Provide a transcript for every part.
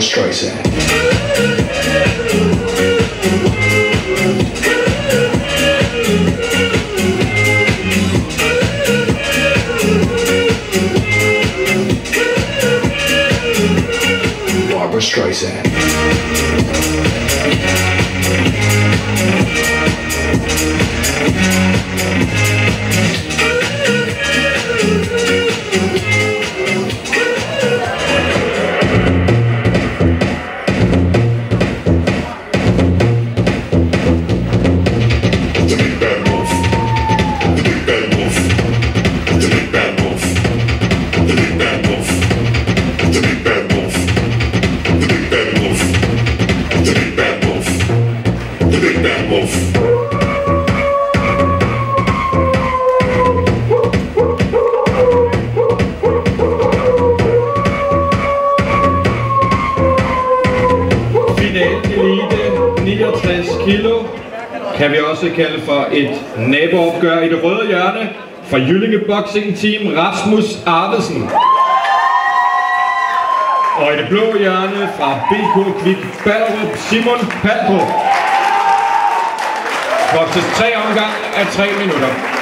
Streisand. The that bad wolf. 69 kilo kan vi også kalde for et naboopgør i det røde hjørne fra Jyllinge Boxing Team Rasmus Arvesen. Og i det blå hjørne fra BK Kvik Ballerup Simon Pandrup. Vokset tre omgang af tre minutter.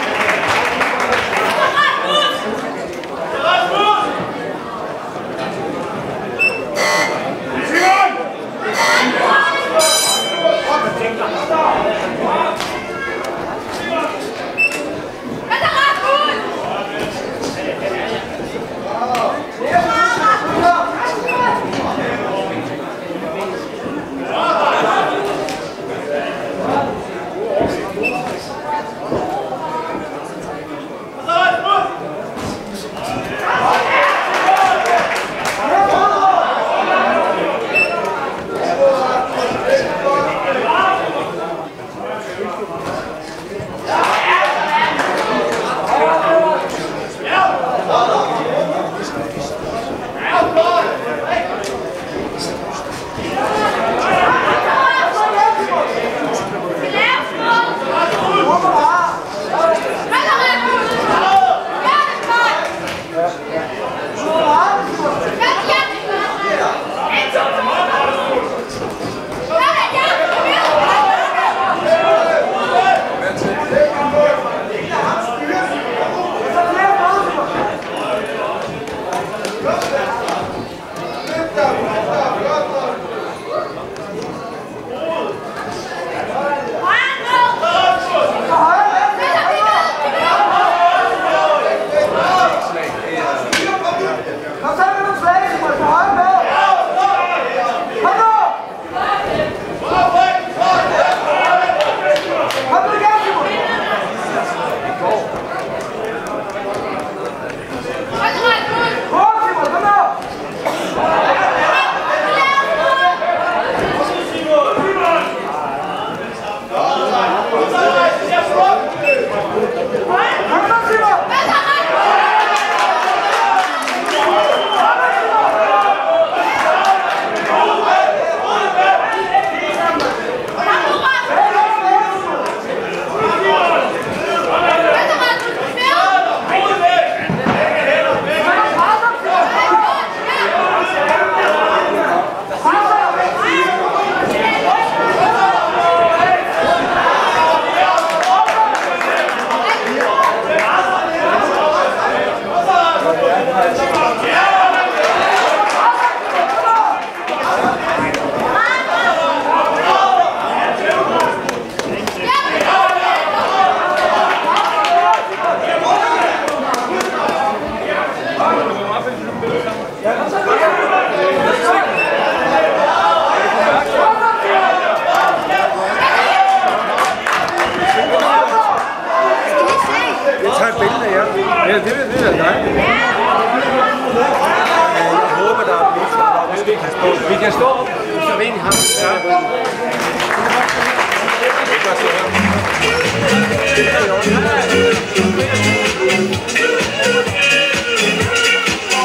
Hier står Slovenien har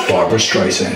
Barbara Streisand.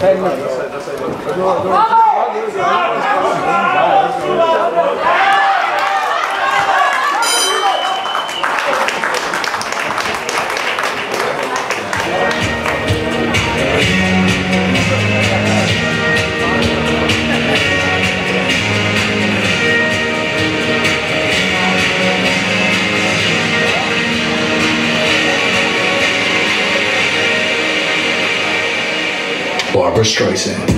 10 minutes. Barbara Streisand.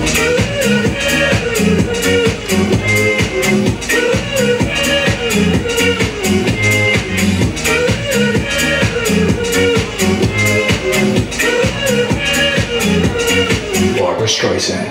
Rent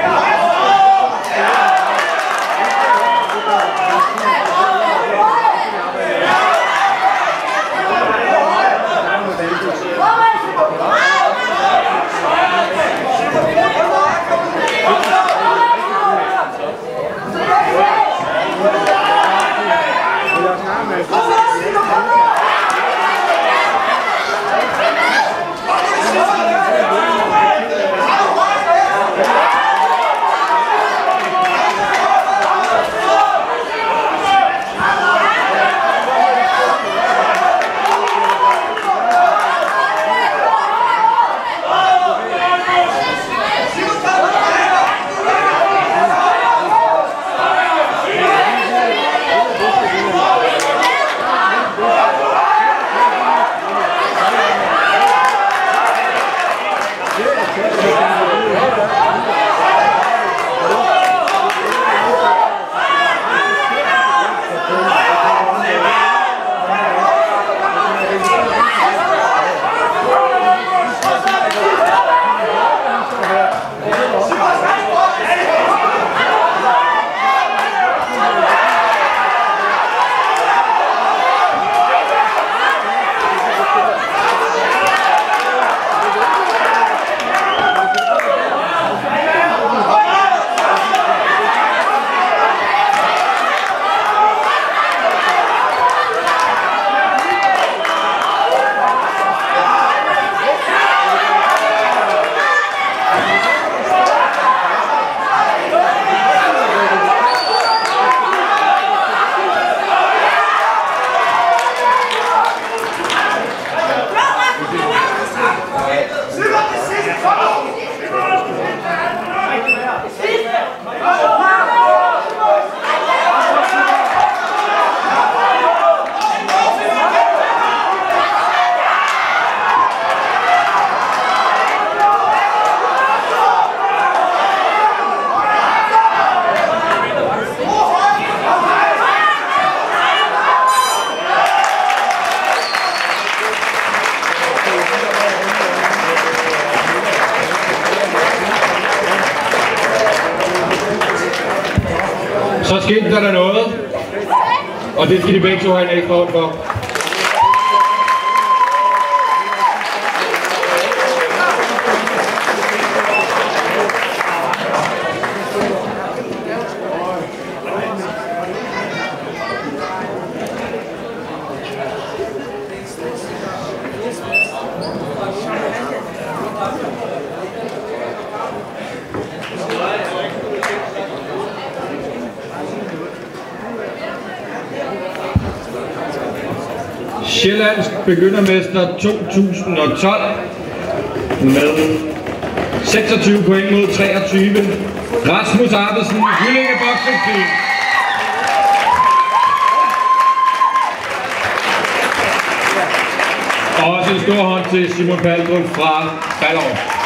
Yeah. Så skete der noget. Og det skal de begge to have en ekstra for. Begyndermester 2012 med 26 point mod 23. Rasmus Arvesen, Jyllinge Boxing Team. Og også en stor hånd til Simon Paldrup fra Ballerup.